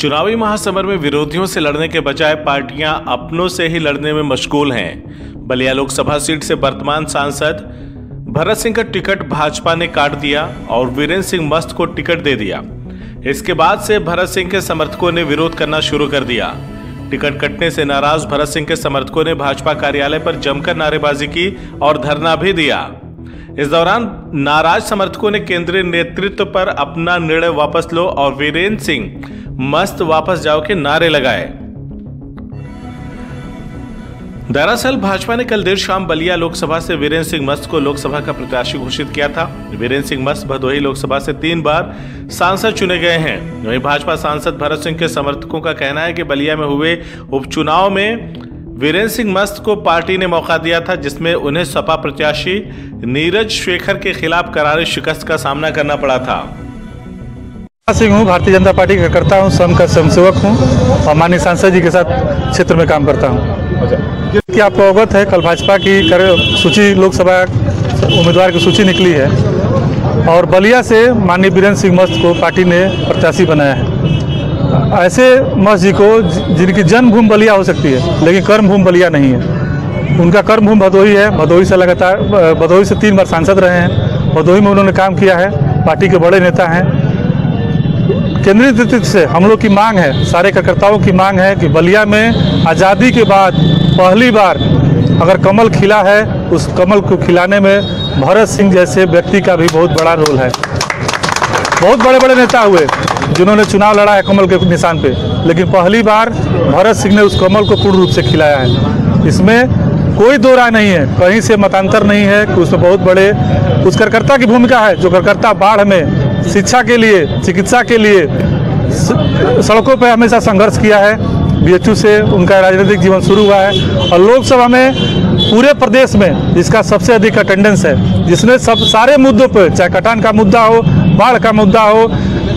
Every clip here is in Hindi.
चुनावी महासमर में विरोधियों से लड़ने के बजाय पार्टियाँ अपनों से ही लड़ने में मशगूल हैं। बलिया लोकसभा सीट से वर्तमान सांसद भरत सिंह का टिकट भाजपा ने काट दिया और वीरेंद्र सिंह मस्त को टिकट दे दिया। इसके बाद से भरत सिंह के समर्थकों ने विरोध करना शुरू कर दिया। टिकट कटने से नाराज़ भरत सिंह के समर्थकों ने भाजपा कार्यालय पर जमकर नारेबाजी की और धरना भी दिया। इस दौरान नाराज़ समर्थकों ने केंद्रीय नेतृत्व पर अपना निर्णय वापस लो और वीरेंद्र सिंह मस्त वापस जाओ के नारे लगाए। दरअसल, भाजपा ने कल देर शाम बलिया लोकसभा से वीरेंद्र सिंह मस्त को लोकसभा का प्रत्याशी घोषित किया था। वीरेंद्र सिंह मस्त भदोही लोकसभा से तीन बार सांसद चुने गए हैं। वहीं भाजपा सांसद भरत सिंह के समर्थकों का कहना है कि बलिया में हुए उपचुनाव में वीरेंद्र सिंह मस्त को पार्टी ने मौका दिया था, जिसमें उन्हें सपा प्रत्याशी नीरज शेखर के खिलाफ करारी शिकस्त का सामना करना पड़ा था। सिंह हूँ भारतीय जनता पार्टी का करता हूँ सम का स्वयंसेवक हूँ और माननीय सांसद जी के साथ क्षेत्र में काम करता हूँ। कि आपको अवगत है कल भाजपा की सूची लोकसभा उम्मीदवार की सूची निकली है और बलिया से माननीय बीरेन्द्र सिंह मस्त को पार्टी ने प्रत्याशी बनाया है। ऐसे मस्त जी को जिनकी जन्मभूमि बलिया हो सकती है लेकिन कर्मभूमि बलिया नहीं है। उनका कर्मभूमि भदोही है भदोही से लगातार भदोही से तीन बार सांसद रहे हैं भदोही में उन्होंने काम किया है पार्टी के बड़े नेता हैं। केंद्रीय नेतृत्व से हम लोग की मांग है, सारे कार्यकर्ताओं की मांग है कि बलिया में आज़ादी के बाद पहली बार अगर कमल खिला है, उस कमल को खिलाने में भरत सिंह जैसे व्यक्ति का भी बहुत बड़ा रोल है। बहुत बड़े बड़े नेता हुए, जिन्होंने चुनाव लड़ा है कमल के निशान पे, लेकिन पहली बार भरत सिंह ने उस कमल को पूर्ण रूप से खिलाया है। इसमें कोई दो राय नहीं है, कहीं से मतांतर नहीं है कि उसमें बहुत बड़े, उस कार्यकर्ता की भूमिका है, जो कार्यकर्ता बाढ़ में शिक्षा के लिए, चिकित्सा के लिए सड़कों पर हमेशा संघर्ष किया है। बीएचयू से उनका राजनीतिक जीवन शुरू हुआ है और लोकसभा में पूरे प्रदेश में जिसका सबसे अधिक अटेंडेंस है। जिसने सब, सारे मुद्दों पर चाहे कटान का मुद्दा हो, बाढ़ का मुद्दा हो,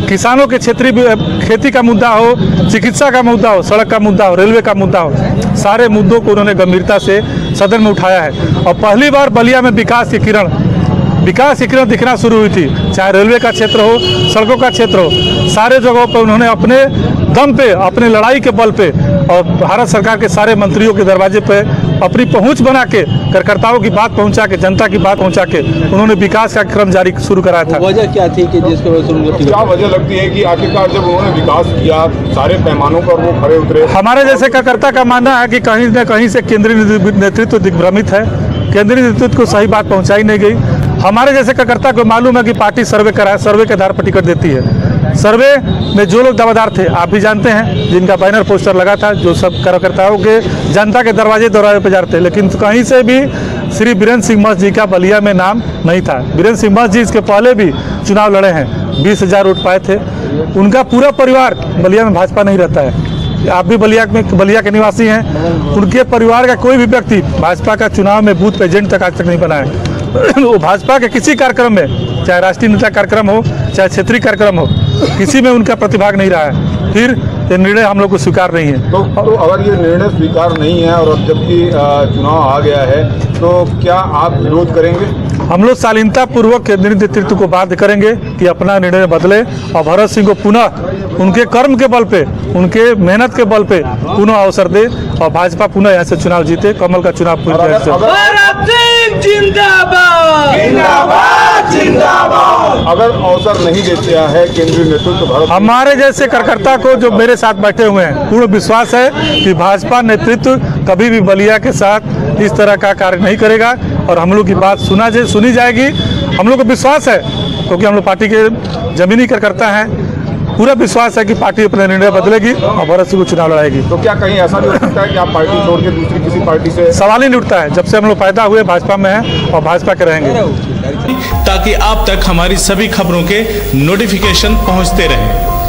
किसानों के क्षेत्रीय खेती का मुद्दा हो, चिकित्सा का मुद्दा हो, सड़क का मुद्दा हो, रेलवे का मुद्दा हो, सारे मुद्दों को उन्होंने गंभीरता से सदन में उठाया है। और पहली बार बलिया में विकास की किरण विकास की किरण दिखना शुरू हुई थी चाहे रेलवे का क्षेत्र हो सड़कों का क्षेत्र हो सारे जगहों पर उन्होंने अपने दम पे अपने लड़ाई के बल पे और भारत सरकार के सारे मंत्रियों के दरवाजे पे अपनी पहुँच बना के कार्यकर्ताओं की बात पहुँचा के जनता की बात पहुँचा के उन्होंने विकास का क्रम जारी शुरू कराया था। वजह क्या थी कि जिसके वजह से क्या वजह लगती है कि आखिरकार जब उन्होंने विकास किया सारे पैमानों पर वो खड़े उतरे? हमारे जैसे कार्यकर्ता का मानना है कि कहीं न कहीं से केंद्रीय नेतृत्व दिग्भ्रमित है। केंद्रीय नेतृत्व को सही बात पहुंचाई नहीं गई। हमारे जैसे कार्यकर्ता को मालूम है कि पार्टी सर्वे कराए सर्वे के आधार पर टिकट देती है। सर्वे में जो लोग दावादार थे, आप भी जानते हैं, जिनका बैनर, पोस्टर लगा था, जो सब कार्यकर्ताओं के जनता के दरवाजे दरवाजे पर जाते लेकिन कहीं से भी श्री बीरेन्द्र सिंह मस्त जी का बलिया में नाम नहीं था। बीरेन्द्र सिंह मस्त जी इसके पहले भी चुनाव लड़े हैं। बीस हज़ार वोट पाए थे। उनका पूरा परिवार बलिया में भाजपा नहीं रहता है। आप भी बलिया में, बलिया के निवासी हैं। उनके परिवार का कोई भी व्यक्ति भाजपा का चुनाव में बूथ एजेंट तक आज तक नहीं बना है। वो भाजपा के किसी कार्यक्रम में चाहे राष्ट्रीय नेता कार्यक्रम हो चाहे क्षेत्रीय कार्यक्रम हो किसी में उनका प्रतिभाग नहीं रहा है। फिर ये निर्णय हम लोग को स्वीकार नहीं है। तो, तो अगर ये निर्णय स्वीकार नहीं है और जबकि चुनाव आ गया है तो क्या आप विरोध करेंगे? हम लोग शालीनता पूर्वक केंद्रीय नेतृत्व को बाध्य करेंगे कि अपना निर्णय बदले और भरत सिंह को पुनः उनके कर्म के बल पे उनके मेहनत के बल पे पुनः अवसर दे और भाजपा पुनः यहाँ से चुनाव जीते। कमल का चुनाव पूरी तरह से अगर अवसर नहीं देते है केंद्रीय नेतृत्व हमारे जैसे कार्यकर्ता को जो मेरे साथ बैठे हुए हैं पूर्ण विश्वास है कि भाजपा नेतृत्व कभी भी बलिया के साथ इस तरह का कार्य नहीं करेगा और हम लोग की बात सुना जाए सुनी जाएगी। हम लोग को विश्वास है क्योंकि हम लोग पार्टी के जमीनी कार्यकर्ता हैं। पूरा विश्वास है कि पार्टी अपना निर्णय बदलेगी और भरत सिंह को चुनाव लड़ाएगी। तो क्या कहीं ऐसा नहीं हो सकता है कि आप पार्टी छोड़ के दूसरी किसी पार्टी से सवाल ही नहीं उठता है। जब से हम लोग पैदा हुए भाजपा में है और भाजपा के रहेंगे। ताकि आप तक हमारी सभी खबरों के नोटिफिकेशन पहुँचते रहें।